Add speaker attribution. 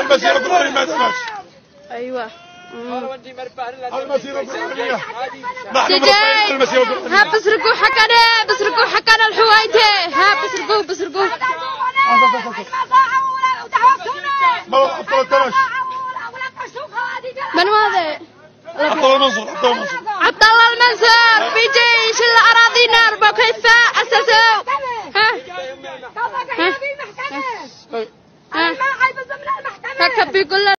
Speaker 1: المسيرة ضروري ما دامش
Speaker 2: أيوه.
Speaker 1: المسيرة ضرورية نحن
Speaker 2: ها بسرقوا حقنا بسرقوا حقنا الحوايته ها بسرقوا بسرقوا
Speaker 1: ما
Speaker 2: من هذا؟
Speaker 1: عبد الله المنصور عبد الله المنصور
Speaker 2: عبد الله المنصور بيجي يشيل اراضينا ربك كيف أسسوا؟ ها؟ ها؟ बिल्कुल